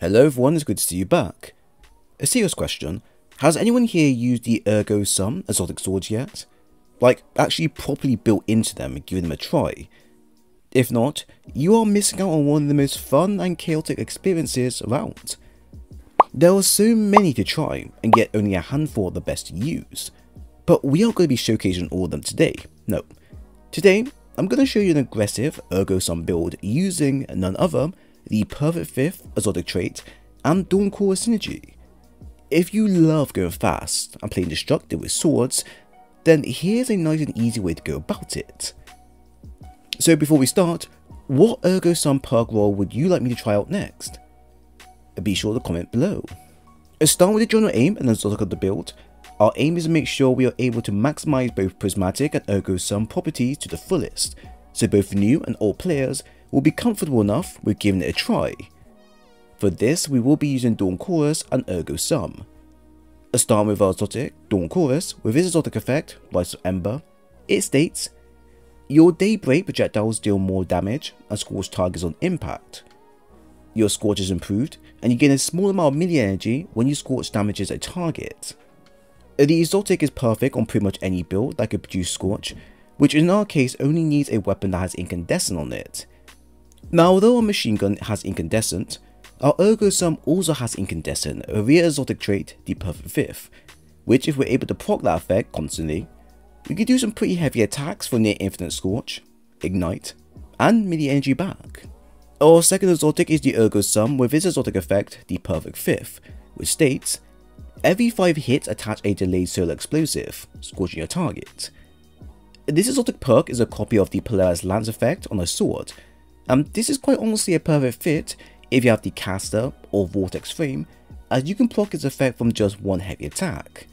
Hello everyone, it's good to see you back. A serious question, has anyone here used the Ergo Sum exotic swords yet? Like, actually properly built into them and given them a try? If not, you are missing out on one of the most fun and chaotic experiences around. There are so many to try, and yet only a handful are the best to use. But we aren't going to be showcasing all of them today, no. Today, I'm going to show you an aggressive Ergo Sum build using none other the perfect fifth exotic trait and Dawn Chorus synergy. If you love going fast and playing destructive with swords, then here's a nice and easy way to go about it. So before we start, what Ergo Sum perk roll would you like me to try out next? Be sure to comment below. Let's start with the general aim and then exotic of the build. Our aim is to make sure we are able to maximize both prismatic and Ergo Sum properties to the fullest, so both new and old players will be comfortable enough with giving it a try. For this, we will be using Dawn Chorus and Ergo Sum. A start with our exotic, Dawn Chorus, with its exotic effect, Rise of Ember, it states, Your Daybreak projectiles deal more damage and scorch targets on impact. Your Scorch is improved, and you gain a small amount of melee energy when you Scorch damages a target. The exotic is perfect on pretty much any build that could produce Scorch, which in our case only needs a weapon that has incandescent on it, now, although our machine gun has incandescent, our Ergo Sum also has incandescent via exotic trait, the Perfect Fifth, which if we're able to proc that effect constantly, we could do some pretty heavy attacks for near infinite scorch, ignite, and melee energy back. Our second exotic is the Ergo Sum with its exotic effect, the Perfect Fifth, which states, Every 5 hits attach a delayed solar explosive, scorching your target. This exotic perk is a copy of the Polaris Lance effect on a sword, um, this is quite honestly a perfect fit if you have the caster or vortex frame, as you can proc its effect from just one heavy attack.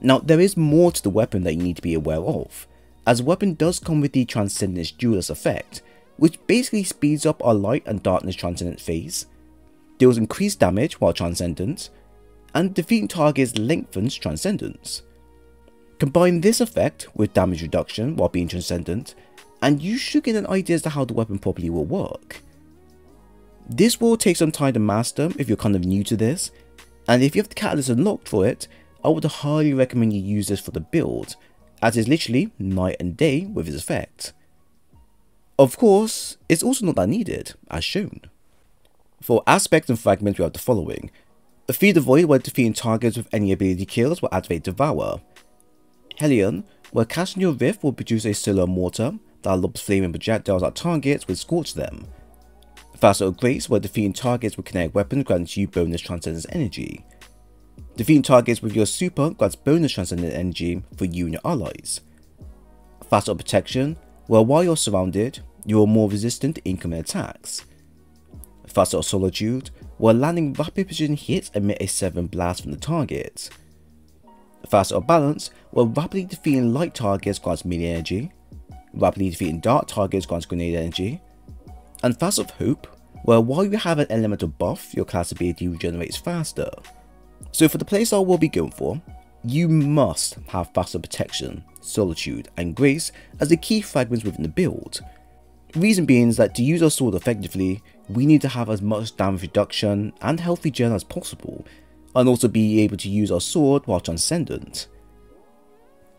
Now there is more to the weapon that you need to be aware of, as the weapon does come with the Transcendence Duelist effect, which basically speeds up our light and darkness transcendent phase, deals increased damage while transcendent, and defeating targets lengthens transcendence. Combine this effect with damage reduction while being transcendent, and you should get an idea as to how the weapon properly will work. This will take some time to master if you're kind of new to this, and if you have the catalyst unlocked for it, I would highly recommend you use this for the build, as it's literally night and day with its effect. Of course, it's also not that needed, as shown. For aspects and fragments we have the following. A feed the Void where defeating targets with any ability kills will activate Devour. Hellion, where casting your Rift will produce a solar mortar, that lobs flaming projectiles at targets will scorch them. Facet Grace, where defeating targets with kinetic weapons grants you bonus transcendence energy. Defeating targets with your super grants bonus transcendent energy for you and your allies. Facet Protection, where while you're surrounded, you are more resistant to incoming attacks. Facet of Solitude, where landing rapid precision hits emit a 7 blast from the target. Facet of Balance, where rapidly defeating light targets grants melee energy rapidly defeating dark targets grants grenade energy, and Facet of Hope, where while you have an elemental buff, your class ability regenerates faster. So for the playstyle we'll be going for, you must have Facet Protection, Solitude, and Grace as the key fragments within the build. Reason being is that to use our sword effectively, we need to have as much damage reduction and health regen as possible, and also be able to use our sword while transcendent.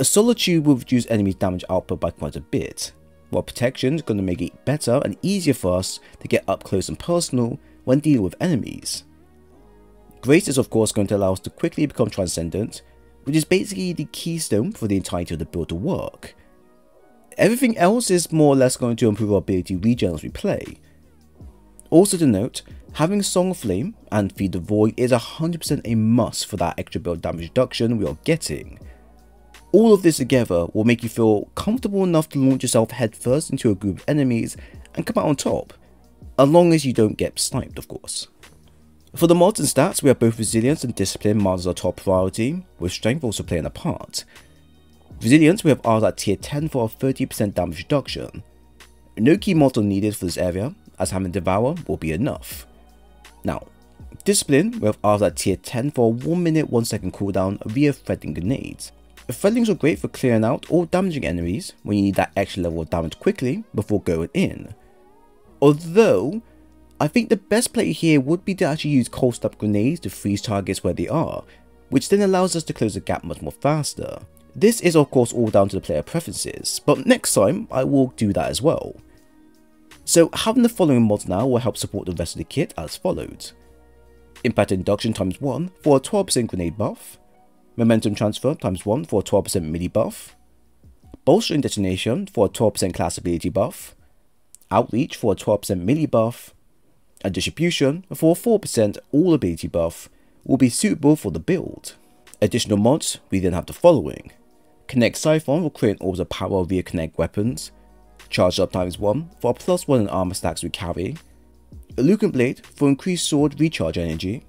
A Solitude will reduce enemies damage output by quite a bit, while Protection is going to make it better and easier for us to get up close and personal when dealing with enemies. Grace is of course going to allow us to quickly become Transcendent, which is basically the keystone for the entirety of the build to work. Everything else is more or less going to improve our ability regen as we play. Also to note, having Song of Flame and Feed the Void is 100% a must for that extra build damage reduction we are getting. All of this together will make you feel comfortable enough to launch yourself headfirst into a group of enemies and come out on top, as long as you don't get sniped of course. For the mods and stats, we have both resilience and discipline mods as our top priority, with strength also playing a part. Resilience, we have ours at tier 10 for a 30% damage reduction. No key mods are needed for this area, as having Devour will be enough. Now, Discipline, we have ours at tier 10 for a 1 minute 1 second cooldown via threadling grenades. Threadlings are great for clearing out or damaging enemies when you need that extra level of damage quickly before going in. Although, I think the best play here would be to actually use cold snap grenades to freeze targets where they are, which then allows us to close the gap much more faster. This is of course all down to the player preferences, but next time I will do that as well. So having the following mods now will help support the rest of the kit as followed. Impact Induction times 1 for a 12% grenade buff, Momentum Transfer times 1 for a 12% melee buff, Bolstering Detonation for a 12% class ability buff, Outreach for a 12% melee buff, and Distribution for a 4% all ability buff will be suitable for the build. Additional mods, we then have the following. Kinetic Siphon will create orbs of power via Kinetic weapons, Charge up times 1 for a plus 1 in armor stacks we carry, Illusion Blade for increased sword recharge energy,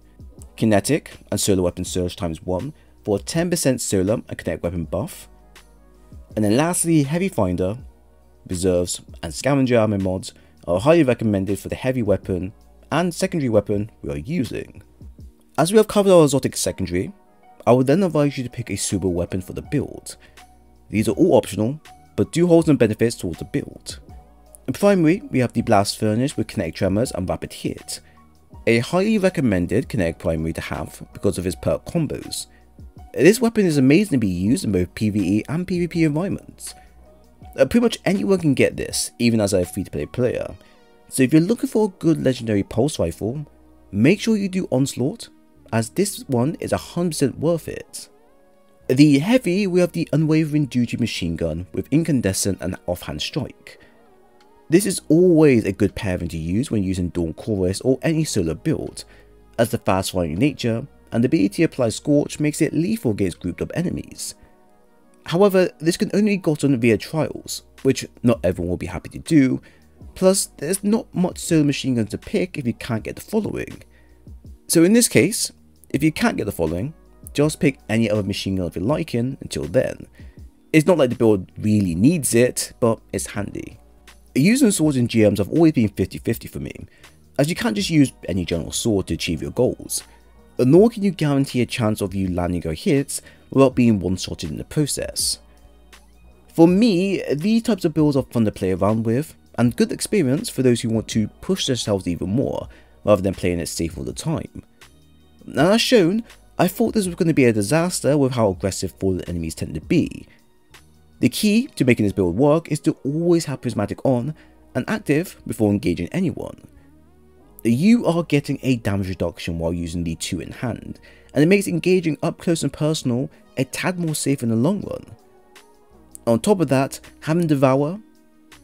Kinetic and Solar Weapon Surge times 1 for 10% solar and kinetic weapon buff, and then lastly Heavy Finder, Reserves and Scavenger armor mods are highly recommended for the heavy weapon and secondary weapon we are using. As we have covered our exotic secondary, I would then advise you to pick a suitable weapon for the build. These are all optional, but do hold some benefits towards the build. In primary, we have the Blast Furnace with Kinetic Tremors and Rapid Hit, a highly recommended kinetic primary to have because of its perk combos. This weapon is amazing to be used in both PvE and PvP environments. Uh, pretty much anyone can get this, even as a free to play player. So if you're looking for a good legendary pulse rifle, make sure you do Onslaught, as this one is 100% worth it. The heavy, we have the Unwavering Duty Machine Gun with Incandescent and Offhand Strike. This is always a good pairing to use when using Dawn Chorus or any solo build, as the fast firing nature and the ability to apply Scorch makes it lethal against grouped up enemies. However, this can only be gotten via trials, which not everyone will be happy to do, plus there's not much solo machine gun to pick if you can't get the following. So in this case, if you can't get the following, just pick any other machine gun of your liking until then. It's not like the build really needs it, but it's handy. Using swords in GMs have always been 50-50 for me, as you can't just use any general sword to achieve your goals, nor can you guarantee a chance of you landing your hits without being one-shotted in the process. For me, these types of builds are fun to play around with, and good experience for those who want to push themselves even more, rather than playing it safe all the time. And as shown, I thought this was going to be a disaster with how aggressive fallen enemies tend to be. The key to making this build work is to always have Prismatic on and active before engaging anyone. You are getting a damage reduction while using the 2 in hand, and it makes engaging up close and personal a tad more safe in the long run. On top of that, having Devour,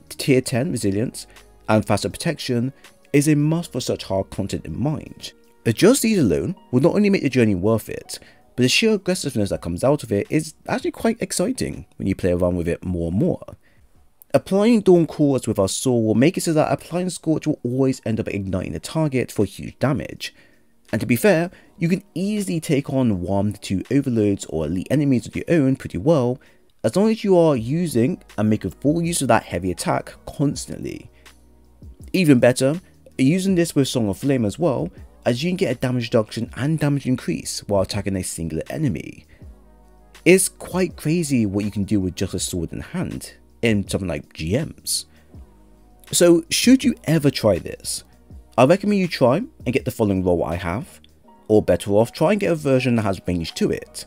Tier 10 Resilience, and Facet Protection is a must for such hard content in mind. Just these alone will not only make the journey worth it, but the sheer aggressiveness that comes out of it is actually quite exciting when you play around with it more and more. Applying Dawn Chorus with our sword will make it so that applying Scorch will always end up igniting the target for huge damage. And to be fair, you can easily take on 1 to 2 overloads or elite enemies of your own pretty well, as long as you are using and making full use of that heavy attack constantly. Even better, using this with Song of Flame as well as you can get a damage reduction and damage increase while attacking a singular enemy. It's quite crazy what you can do with just a sword in hand in something like GMs. So should you ever try this, I recommend you try and get the following roll I have, or better off try and get a version that has range to it,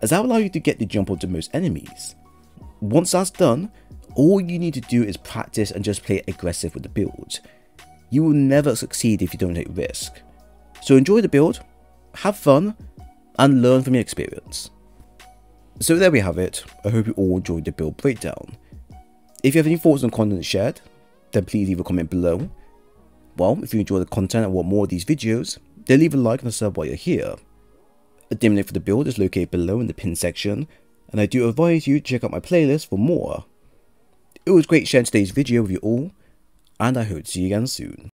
as that will allow you to get the jump onto most enemies. Once that's done, all you need to do is practice and just play aggressive with the build. You will never succeed if you don't take risk. So enjoy the build, have fun, and learn from your experience. So there we have it, I hope you all enjoyed the build breakdown. If you have any thoughts on content shared, then please leave a comment below. Well, if you enjoy the content and want more of these videos, then leave a like and a sub while you're here. A DIM link for the build is located below in the pin section, and I do advise you to check out my playlist for more. It was great sharing today's video with you all, and I hope to see you again soon.